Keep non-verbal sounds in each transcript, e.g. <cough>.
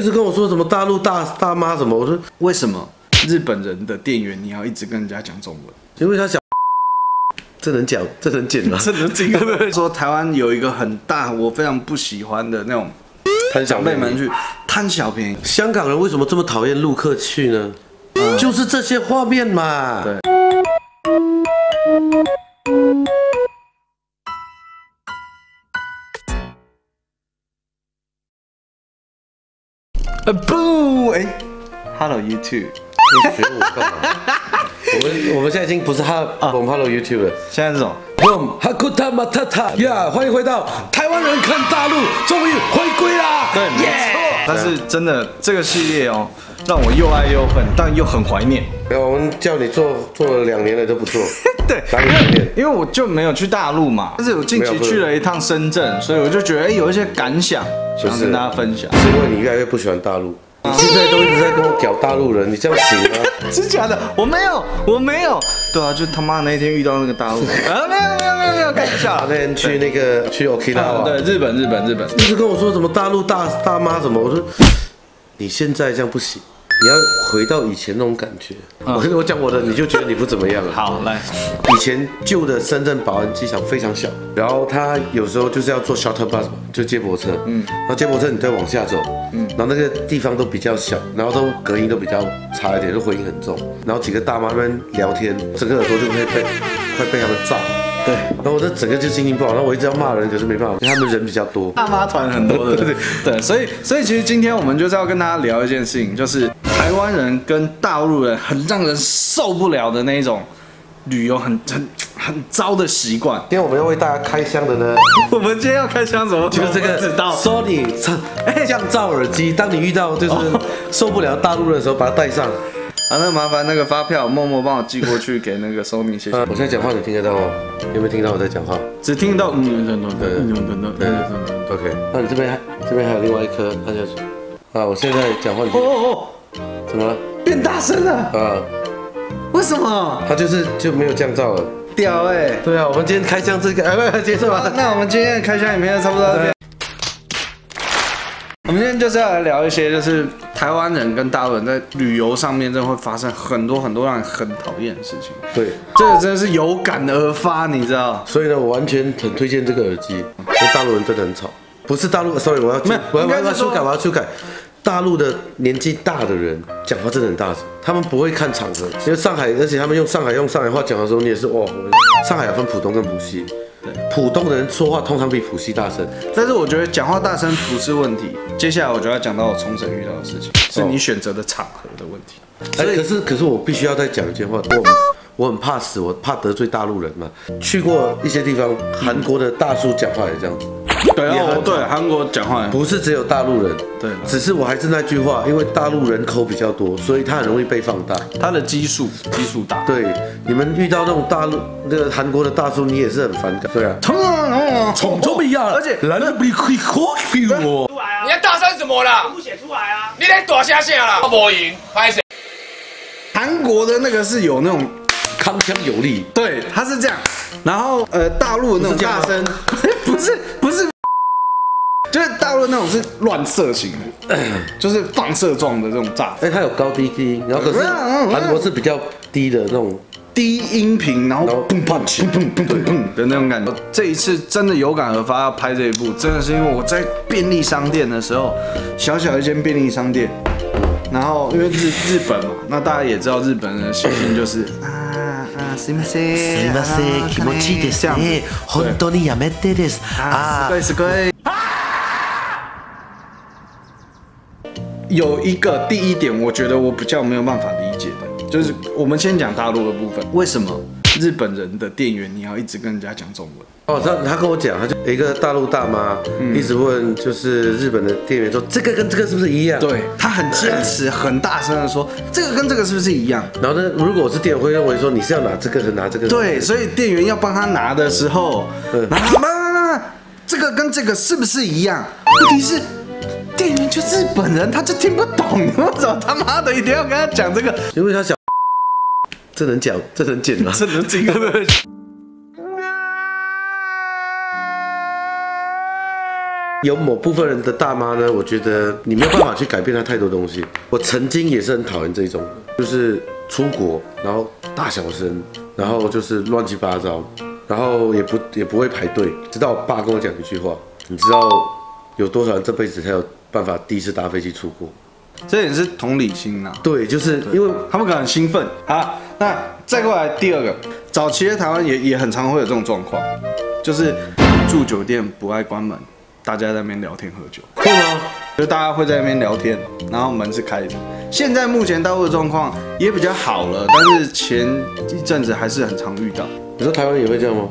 一直跟我说什么大陆大大妈什么，我说为什么日本人的店员你要一直跟人家讲中文？因为他想，<laughs> 这能讲，这能剪吗？<laughs> 这个 <laughs> 说台湾有一个很大我非常不喜欢的那种贪小辈们去贪小便宜。香港人为什么这么讨厌陆客去呢？就是这些画面嘛。对，Hello YouTube，你学我干嘛？我们我们现在已经不是哈，我们 Hello YouTube 了。现在这种我哈库塔马塔塔呀，欢迎回到台湾人看大陆，终于回归啦！对，没错。但是真的这个系列哦，让我又爱又恨，但又很怀念。没有我们叫你做做了两年了都不做，<laughs> 对，哪里怀念？因为我就没有去大陆嘛，但是我近期去了一趟深圳，所以我就觉得哎、有一些感想，想跟大家分享。是因为你越来越不喜欢大陆，你现在都一直在跟我屌大陆人，你这样行吗？<laughs> 真假的？我没有，我没有。对啊，就他妈那一天遇到那个大陆人啊，<laughs> 没有没有没有没有，开玩笑。那天去那个去 Okinawa，对，日本日本日本，一直跟我说什么大陆大大妈什么，我说你现在这样不行，你要回到以前那种感觉。我跟我讲我的，你就觉得你不怎么样了。好来，以前旧的深圳宝安机场非常小，然后它有时候就是要坐 shuttle bus 嘛，就接驳车，嗯，然后接驳车你再往下走，嗯，然后那个地方都比较小，然后都隔音都比较差一点，就回音很重，然后几个大妈那边聊天，整个耳朵就会被快被他们炸。对，然后我这整个就心情不好，然后我一直要骂人，可是没办法，因为他们人比较多。大妈团很多的，<laughs> 对。对，所以所以其实今天我们就是要跟大家聊一件事情，就是台湾人跟大陆人很让人受不了的那一种旅游很很很糟的习惯。今天我们要为大家开箱的呢，<laughs> 我们今天要开箱什么？就是这个知道 Sony 降噪耳机。当你遇到就是 <laughs> 受不了大陆人的时候，把它戴上。啊，那麻烦那个发票默默帮我寄过去给那个 Sony，谢谢。呃，我现在讲话你听得到吗？有没有听到我在讲话只听到嗯嗯嗯嗯嗯嗯嗯对嗯嗯。？OK，那你这边还这边还有另外一颗，按下去。啊，我现在讲话你哦哦哦，怎么了？变大声了，啊，为什么？它就是就没有降噪了。屌哎！对啊，我们今天开箱这个，哎，不，结束好了。那我们今天的开箱影片就差不多到这边。我们今天就是要来聊一些，就是台湾人跟大陆人在旅游上面，真的会发生很多很多让人很讨厌的事情。对，这个真的是有感而发，你知道？所以呢，我完全很推荐这个耳机，因为大陆人真的很吵。不是大陆，sorry，我要没有我要我要修改，我要修改。大陆的年纪大的人讲话真的很大声，他们不会看场合，因为上海，而且他们用上海用上海话讲的时候，你也是哇，上海有分浦东跟浦西，对，浦东的人说话通常比浦西大声，但是我觉得讲话大声不是问题。接下来我就要讲到我冲绳遇到的事情，是你选择的场合的问题。哎，可是可是我必须要再讲一件话，我我很怕死，我怕得罪大陆人嘛。去过一些地方，韩国的大叔讲话也这样子，对也很哦，对，韩国讲话不是只有大陆人，对只是我还是那句话，因为大陆人口比较多，所以它很容易被放大。它的基数基数大。对，你们遇到那种大陆那个韩国的大叔，你也是很反感。对啊，从从不一样，而且来了比可以可我。你在大声什么啦？不写出来啊！你在大声啥啦？我赢，拍谁？韩国的那个是有那种，铿锵有力，对，他是这样，然后呃，大陆的那种大声，不是不是，就是大陆那种是乱射型的，<coughs> 就是放射状的这种炸，哎，它有高低低音，然后可是韩国是比较低的那种，低音频，然后然后砰砰砰砰砰砰砰的那种感觉。这一次真的有感而发要拍这一部，真的是因为我在便利商店的时候，小小一间便利商店，然后因为日日本嘛，那大家也知道日本人的习性就是啊啊，すみません，すいません気持ちいいです这样子ね。本当にやめてです。啊，啊す，ごいすごい。 有一个第一点，我觉得我比较没有办法理解的，就是我们先讲大陆的部分，为什么日本人的店员你要一直跟人家讲中文？哦，他他跟我讲，他就一个大陆大妈一直问，就是日本的店员说这个跟这个是不是一样？。对他很坚持，很大声的说，这个跟这个是不是一样？然后呢，如果我是店员，会认为说你是要拿这个和拿这个。对，所以店员要帮他拿的时候，嗯然后慢慢慢慢，这个跟这个是不是一样？问题是。店员就日本人，他就听不懂，你为什么他妈的一定要跟他讲这个？因为他想，这能讲，这能剪吗？这能剪个？<laughs> 有某部分人的大妈呢，我觉得你没有办法去改变她太多东西。我曾经也是很讨厌这种，就是出国然后大小声，然后就是乱七八糟，然后也不也不会排队。直到我爸跟我讲一句话，你知道有多少人这辈子才有办法第一次搭飞机出国？这也是同理心呐、对，就是因为他们可能很兴奋。好，那再过来第二个，早期的台湾也也很常会有这种状况，就是住酒店不爱关门，大家在那边聊天喝酒，会吗？就大家会在那边聊天，然后门是开的。现在目前大陆的状况也比较好了，但是前一阵子还是很常遇到。你说台湾也会这样吗？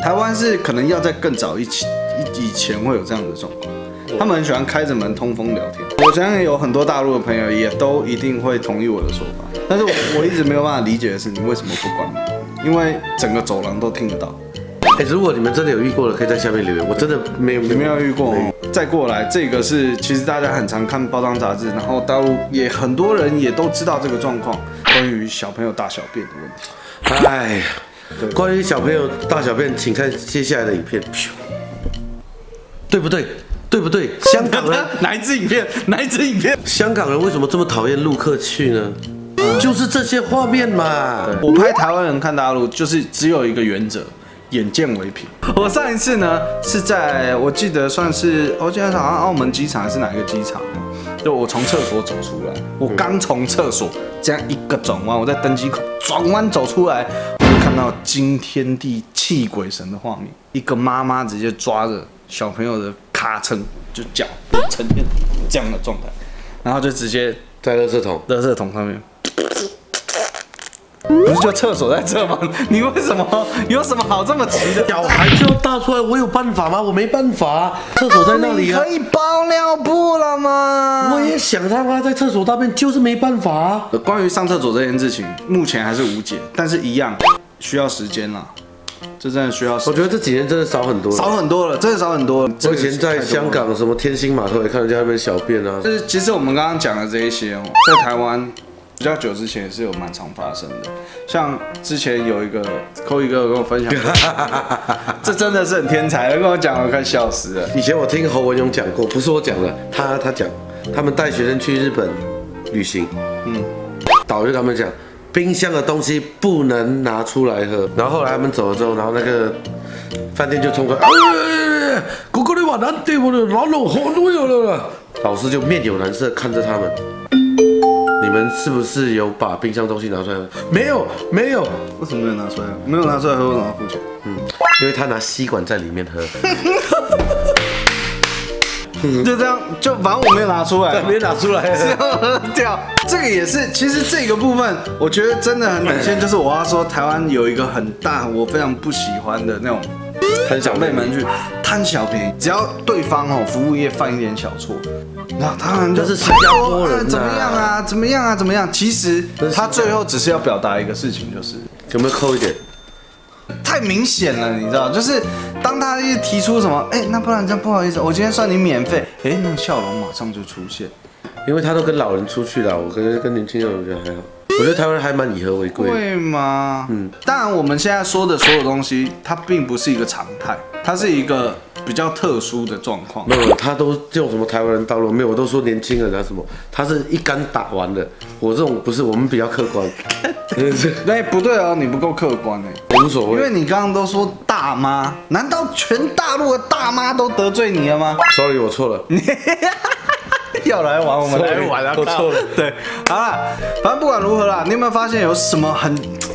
台湾是可能要在更早一起以以前会有这样的状况，他们很喜欢开着门通风聊天。我相信有很多大陆的朋友也都一定会同意我的说法，但是我我一直没有办法理解的是，你为什么不关门？因为整个走廊都听得到。哎、如果你们真的有遇过的，可以在下面留言。我真的没有，有没有遇过？再过来，这个是其实大家很常看包装杂志，然后大陆也很多人也都知道这个状况，关于小朋友大小便的问题。哎呀，关于小朋友大小便，请看接下来的影片。对不对？对不对？香港人，<laughs> 哪一支影片？哪一支影片？香港人为什么这么讨厌陆客去呢？就是这些画面嘛。我拍台湾人看大陆，就是只有一个原则，眼见为凭。我上一次呢是在我记得算是，我记得好像澳门机场还是哪一个机场，就我从厕所走出来，我刚从厕所这样一个转弯，我在登机口转弯走出来，我就看到惊天地泣鬼神的画面，一个妈妈直接抓着小朋友的卡撑，就脚呈现这样的状态，然后就直接在垃圾桶，垃圾桶上面。不是就厕所在这吗？你为什么 <laughs> 有什么好这么急的？小孩就要大出来，我有办法吗？我没办法，厕所在那里啊你可。以包尿布了吗？我也想让他在厕所大便，就是没办法啊。关于上厕所这件事情，目前还是无解，但是一样需要时间啦。这真的需要我觉得这几年真的少很多了。少很多了，真的少很多了。我以前在香港什么天星码头也看人家在那边小便啊，就是其实我们刚刚讲的这一些哦，在台湾比较久之前也是有蛮常发生的。像之前有一个扣一哥跟我分享过，这真的是很天才，他跟我讲，我快笑死了。以前我听侯文勇讲过，不是我讲的，他他讲，他们带学生去日本旅行，嗯，导游跟他们讲，冰箱的东西不能拿出来喝。然后后来他们走了之后，然后那个饭店就冲出来，哥哥你话难对我的，哪有好多有了。老师就面有难色看着他们，你们是不是有把冰箱东西拿出来喝？没有，没有，为什么没有拿出来？没有拿出来喝，为什么付钱？嗯因为他拿吸管在里面喝。<laughs> 就这样，就反正我没有拿出来嘛，没拿出来是要喝掉。这个也是，其实这个部分，我觉得真的很感谢，就是我要说，台湾有一个很大我非常不喜欢的那种很小辈们去贪小便宜，只要对方哦服务业犯一点小错，那当然就是新加坡人啊哎怎么样啊，怎么样啊，怎么样？其实他最后只是要表达一个事情，就是有没有扣一点？太明显了，你知道，就是当他一提出什么，哎、那不然这样不好意思，我今天算你免费，哎、那个笑容马上就出现。因为他都跟老人出去了，我跟跟年轻人我觉得还好。我觉得台湾人还蛮以和为贵的。会吗？嗯，当然我们现在说的所有东西，它并不是一个常态，它是一个比较特殊的状况没。有，他都用什么台湾人道路？没有，我都说年轻人啊什么，他是一杆打完的。我这种不是，我们比较客观，真的是哎、不对哦，你不够客观哎，无所谓。因为你刚刚都说大妈，难道全大陆的大妈都得罪你了吗？Sorry，我错了。<laughs> 要来玩，我们来玩啊！我错了。对，好啦，反正不管如何啦，你有没有发现有什么很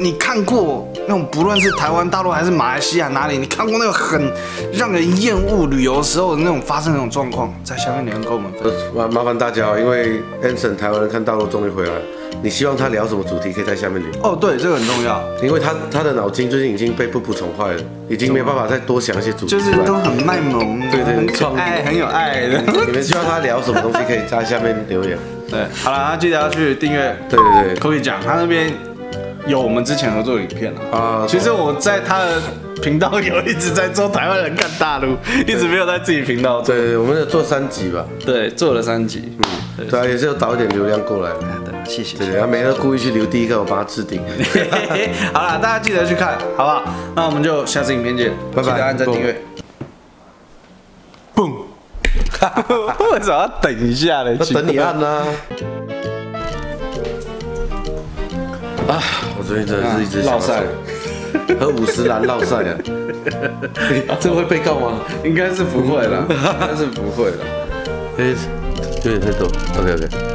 你看过那种，不论是台湾、大陆还是马来西亚哪里，你看过那个很让人厌恶旅游时候的那种发生那种状况，在下面留言跟我们分享。麻麻烦大家哦，因为 Anson 台湾人看大陆终于回来了，你希望他聊什么主题，可以在下面留。哦，对，这个很重要，因为他他的脑筋最近已经被布布宠坏了，已经没有办法再多想一些主题就是。都很卖萌，对对很可创意爱，很有爱的。你们希望他聊什么东西，可以在下面留言。<laughs> 对，好了，那记得要去订阅对对对，可以讲，他那边有我们之前合作的影片啊。啊，其实我在他的频道有一直在做台湾人看大陆，一直没有在自己频道做。对对，我们有做三集吧，对，做了三集。嗯，对啊，也是有导一点流量过来。对，谢谢。对对，他没人故意去留第一个，我帮他置顶。<laughs> 好了，大家记得去看，好不好？那我们就下次影片见，拜拜记得按赞订阅。蹦。<laughs> 为什么要等一下呢？那等你按呢、啊！我最近真的是一直想落赛，喝五十兰落赛啊！<laughs> 这会被告吗？应该是不会了，应该是不会了。<laughs> 哎，有点太多。OK OK。